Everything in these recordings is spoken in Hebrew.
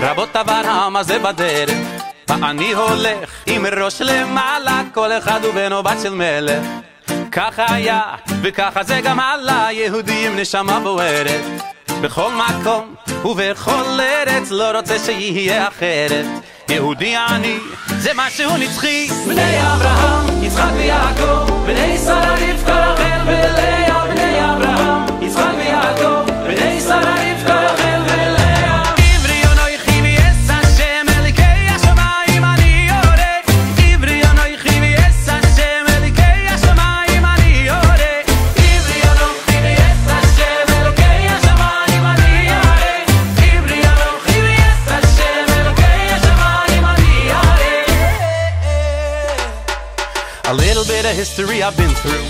רבות עבר העם הזה בדרך ואני הולך עם ראש למעלה כל אחד הוא בן או בת של מלך. ככה היה וככה זה גם הלאה יהודי עם נשמה בוערת. בכל מקום ובכל ארץ לא רוצה שיהיה אחרת. יהודי אני זה משהו נצחי. בני אברהם, יצחק ויעקב בני שרה רבקה רחל ולאה of history I've been through.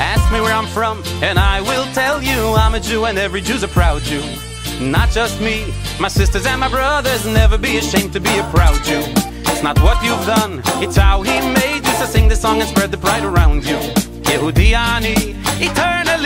Ask me where I'm from, and I will tell you I'm a Jew, and every Jew's a proud Jew. Not just me, my sisters and my brothers. Never be ashamed to be a proud Jew. It's not what you've done, it's how He made you. So sing the song and spread the pride around you. Yehudi eternally.